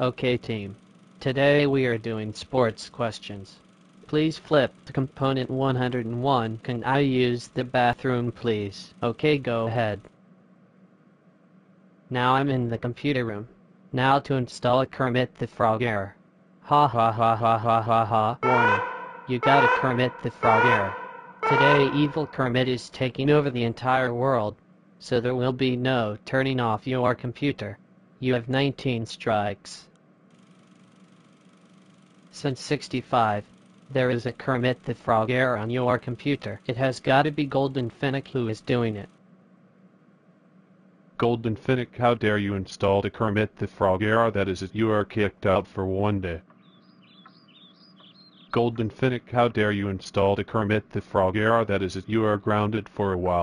Okay team. Today we are doing sports questions. Please flip to component 101. Can I use the bathroom please? Okay go ahead. Now I'm in the computer room. Now to install a Kermit the Frog error. Ha ha ha ha ha ha ha. Warning. You got a Kermit the Frog error. Today evil Kermit is taking over the entire world. So there will be no turning off your computer. You have 19 strikes. Since 65, there is a Kermit the Frog error on your computer. It has gotta be Golden Finnic who is doing it. Golden Finnic, how dare you install the Kermit the Frog error that is it you are kicked out for one day. Golden Finnic, how dare you install the Kermit the Frog error that is it you are grounded for a while.